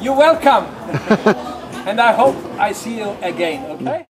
You're welcome. and I hope I see you again, okay?